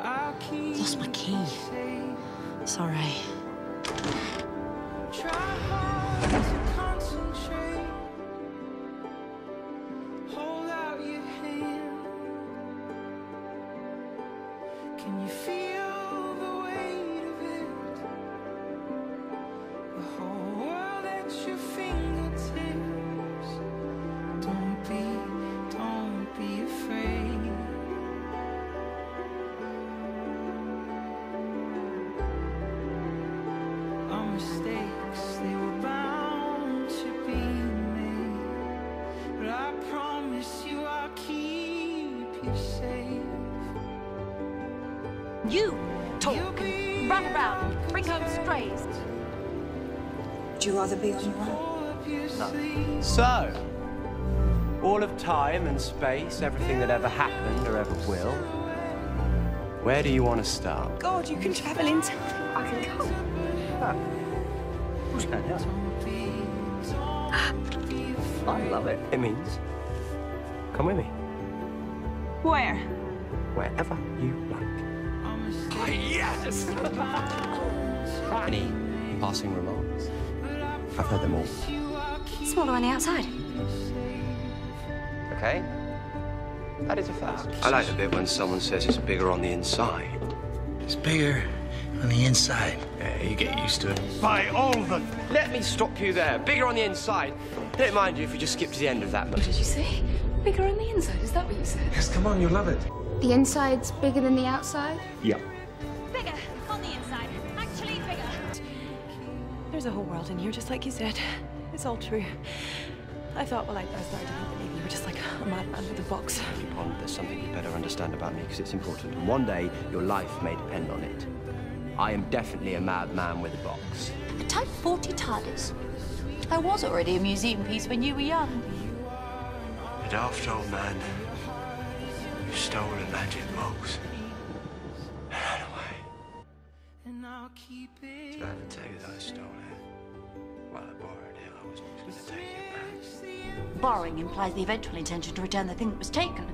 I'll Lost my key. out your hand. Can you feel mistakes, they were bound to be made. But I promise you I'll keep you safe. You talk run around bring home strays. Would you rather be on your own? Pull up your sleeves. So, all of time and space, everything that ever happened or ever will. Where do you want to start? God, you can travel into. I can come. Who's going else? I love it. It means come with me, Where? wherever you like. Oh, yes! Any passing remarks? I've heard them all. Smaller on the outside. Okay. That is a first. I like the bit when someone says it's bigger on the inside. It's bigger on the inside. Yeah, you get used to it. By all the. Let me stop you there. Bigger on the inside. Don't mind you if you just skip to the end of that. What did you say? Bigger on the inside, is that what you said? Yes, come on, you'll love it. The inside's bigger than the outside? Yeah. Bigger on the inside. Actually bigger. There's a whole world in here, just like you said. It's all true. I thought, well, I, I started to think that maybe you were just like a madman with a box. Pond, there's something you better understand about me because it's important. And one day, your life may depend on it. I am definitely a madman with a box. A Type 40 TARDIS. I was already a museum piece when you were young. The daft old man who stole a magic box and ran away. And I'll keep it. Did I ever tell you that I stole it? Well, I borrowed it. I wasn't going to take it back. Borrowing implies the eventual intention to return the thing that was taken.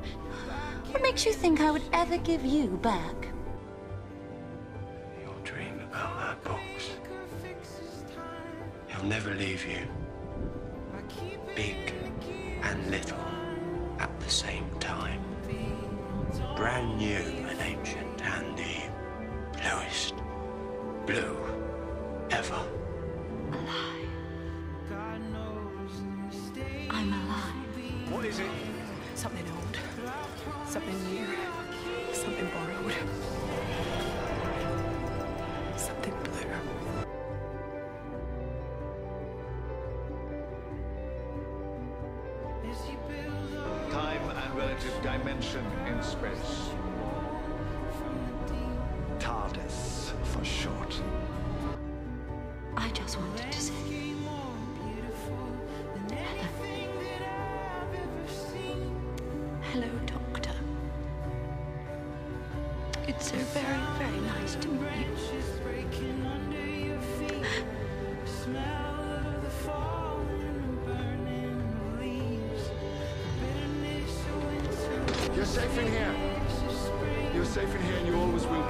What makes you think I would ever give you back? He'll never leave you. Big and little at the same time. Brand new and ancient and the bluest blue ever. I'm alive. What is it? Something old, something new, something borrowed, something Time and relative dimension in space. TARDIS for short. I just wanted to say hello, Doctor. It's so very, very nice to meet you. Safe in here. You're safe in here and you always will.